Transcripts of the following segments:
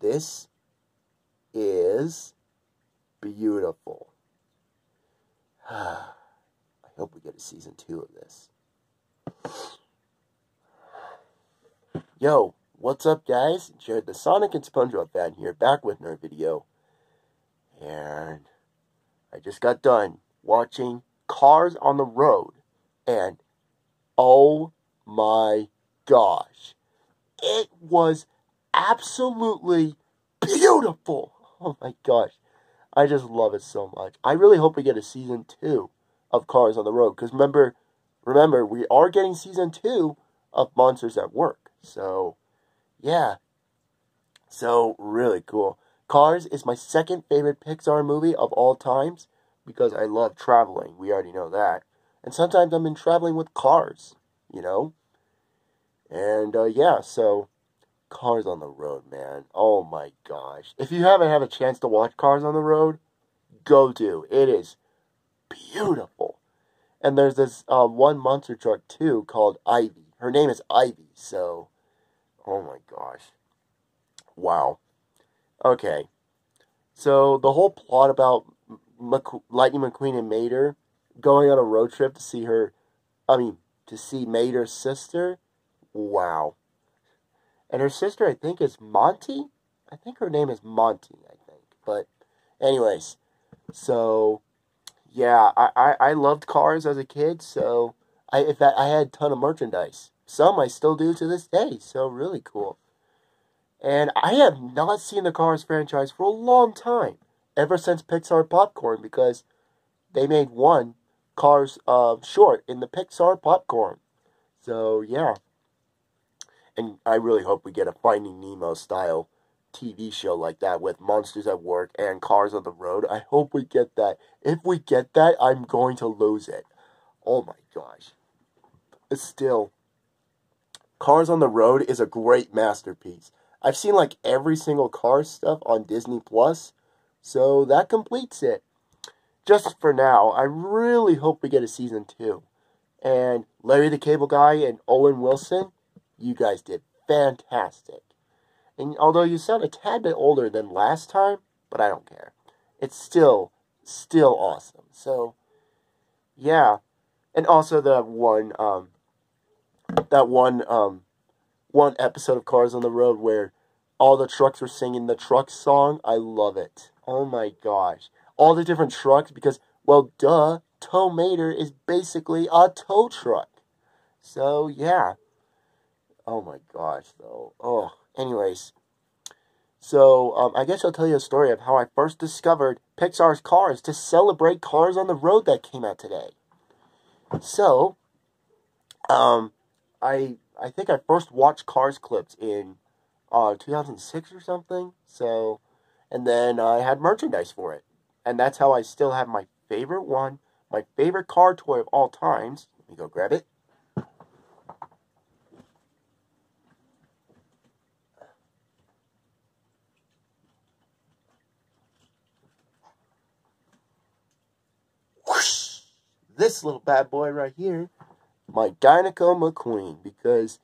This is beautiful. I hope we get a season two of this. Yo, what's up, guys? Jared the Sonic and SpongeBob fan here, back with another video. And I just got done watching Cars on the Road, and oh my gosh, it was absolutely beautiful. Oh my gosh. I just love it so much. I really hope we get a season two of Cars on the Road. Because remember, remember, we are getting season two of Monsters at Work. So, yeah. So, really cool. Cars is my second favorite Pixar movie of all times because I love traveling. We already know that. And sometimes I'm in traveling with cars, you know? And, uh, yeah, so Cars on the Road, man. Oh my gosh. If you haven't had a chance to watch Cars on the Road, go do. It is beautiful. And there's this uh, one monster truck too called Ivy. Her name is Ivy, so oh my gosh. Wow. Okay. So the whole plot about Lightning McQueen and Mater going on a road trip to see her I mean, to see Mater's sister. Wow and her sister, I think, is Monty. I think her name is Monty, I think. But, anyways, so yeah, I, I, I loved cars as a kid, so I in fact I had a ton of merchandise. Some I still do to this day, so really cool. And I have not seen the Cars franchise for a long time, ever since Pixar Popcorn, because they made one Cars uh, short in the Pixar Popcorn. So yeah and I really hope we get a Finding Nemo style TV show like that with monsters at work and cars on the road. I hope we get that. If we get that, I'm going to lose it. Oh my gosh. Still Cars on the Road is a great masterpiece. I've seen like every single car stuff on Disney Plus, so that completes it. Just for now, I really hope we get a season 2. And Larry the Cable Guy and Owen Wilson, you guys did fantastic. And although you sound a tad bit older than last time, but I don't care. It's still, still awesome. So, yeah. And also the one, um, that one, um, one episode of Cars on the Road where all the trucks were singing the truck song. I love it. Oh my gosh. All the different trucks because, well, duh, Tow Mater is basically a tow truck. So, yeah. Oh my gosh, though. Oh, anyways. So, um, I guess I'll tell you a story of how I first discovered Pixar's Cars to celebrate Cars on the Road that came out today. So, um, I I think I first watched Cars clips in uh 2006 or something. So, and then I had merchandise for it, and that's how I still have my favorite one, my favorite car toy of all times. Let me go grab it. This little bad boy right here, my Dinoco McQueen, because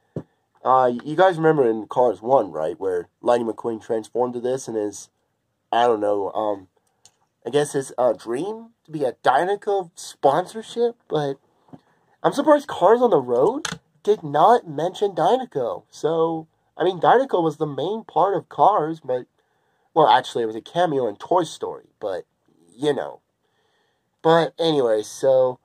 uh, you guys remember in Cars 1, right, where Lightning McQueen transformed to this and his, I don't know, um, I guess his uh, dream to be a Dinoco sponsorship, but I'm surprised Cars on the Road did not mention Dinoco. So, I mean, Dinoco was the main part of Cars, but, well, actually, it was a cameo in Toy Story, but, you know. But, anyway, so,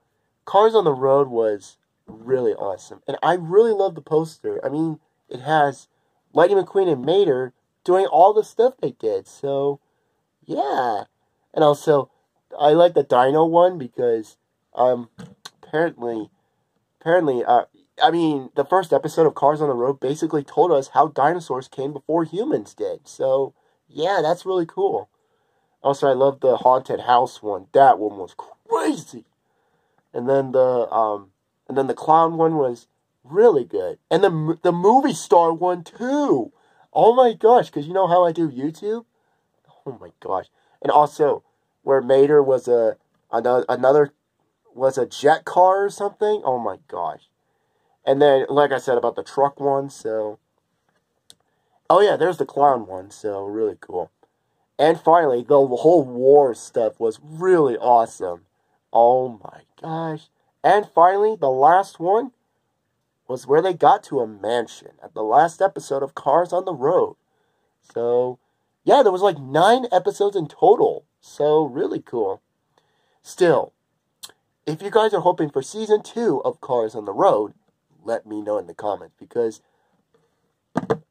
Cars on the Road was really awesome. And I really love the poster. I mean, it has Lightning McQueen and Mater doing all the stuff they did. So, yeah. And also, I like the Dino one because, um, apparently, apparently, uh, I mean, the first episode of Cars on the Road basically told us how dinosaurs came before humans did. So, yeah, that's really cool. Also, I love the haunted house one. That one was crazy and then the um, and then the clown one was really good, and the the movie star one too. Oh my gosh! Because you know how I do YouTube. Oh my gosh! And also where Mater was a another another was a jet car or something. Oh my gosh! And then, like I said about the truck one, so Oh yeah, there's the clown one, so really cool. And finally, the whole war stuff was really awesome. Oh my gosh. And finally, the last one was where they got to a mansion at the last episode of Cars on the Road. So, yeah, there was like nine episodes in total. So, really cool. Still, if you guys are hoping for season two of Cars on the Road, let me know in the comments because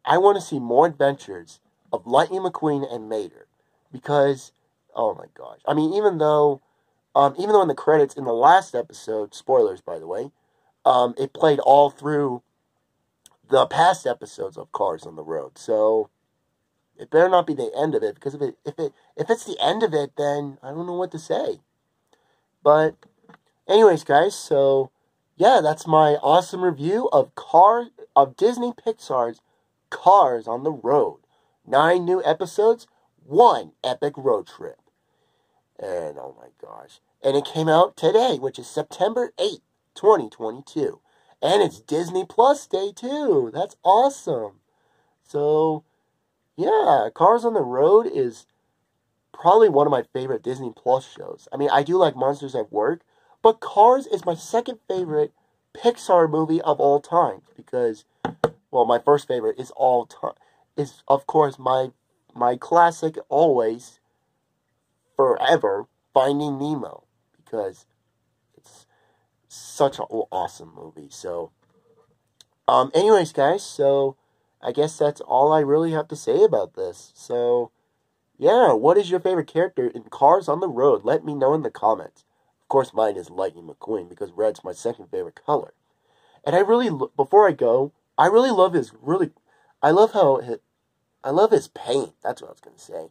I want to see more adventures of Lightning McQueen and Mater. Because, oh my gosh. I mean, even though, um, even though in the credits in the last episode, spoilers by the way, um, it played all through the past episodes of Cars on the Road. So it better not be the end of it because if it if it if it's the end of it, then I don't know what to say. But anyways, guys, so yeah, that's my awesome review of Car of Disney Pixar's Cars on the Road. Nine new episodes, one epic road trip. And oh my gosh. And it came out today, which is September 8th. 2022. And it's Disney Plus Day too. That's awesome. So, yeah, Cars on the Road is probably one of my favorite Disney Plus shows. I mean, I do like Monsters at Work, but Cars is my second favorite Pixar movie of all time because well, my first favorite is all time is of course my my classic always forever Finding Nemo because it's such an awesome movie. So, um, anyways, guys, so I guess that's all I really have to say about this. So, yeah, what is your favorite character in Cars on the Road? Let me know in the comments. Of course, mine is Lightning McQueen because red's my second favorite color. And I really, before I go, I really love his really, I love how, his, I love his paint. That's what I was going to say.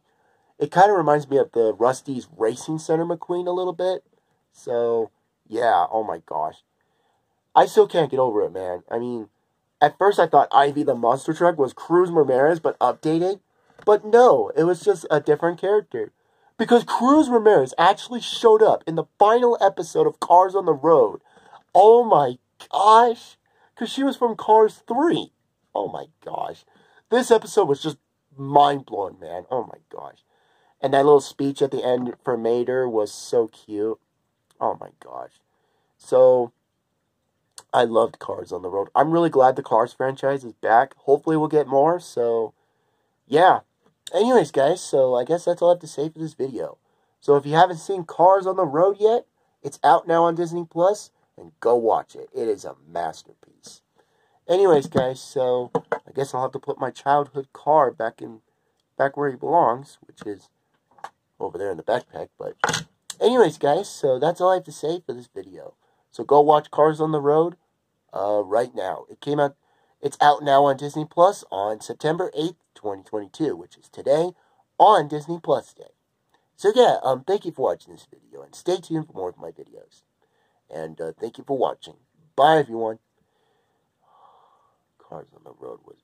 It kind of reminds me of the Rust-eze Racing Center McQueen a little bit. So, yeah, oh my gosh. I still can't get over it, man. I mean, at first I thought Ivy the monster truck was Cruz Ramirez, but updated. But no, it was just a different character. Because Cruz Ramirez actually showed up in the final episode of Cars on the Road. Oh my gosh. Because she was from Cars 3. Oh my gosh. This episode was just mind blowing, man. Oh my gosh. And that little speech at the end for Mater was so cute. Oh my gosh. So I loved Cars on the Road. I'm really glad the Cars franchise is back. Hopefully we'll get more. So yeah. Anyways, guys, so I guess that's all I have to say for this video. So if you haven't seen Cars on the Road yet, it's out now on Disney Plus, and go watch it. It is a masterpiece. Anyways, guys, so I guess I'll have to put my childhood car back in back where he belongs, which is over there in the backpack, but Anyways, guys, so that's all I have to say for this video. So go watch Cars on the Road uh, right now. It came out, it's out now on Disney Plus on September 8th, 2022, which is today on Disney Plus Day. So yeah, um, thank you for watching this video, and stay tuned for more of my videos. And uh, thank you for watching. Bye, everyone. Cars on the Road was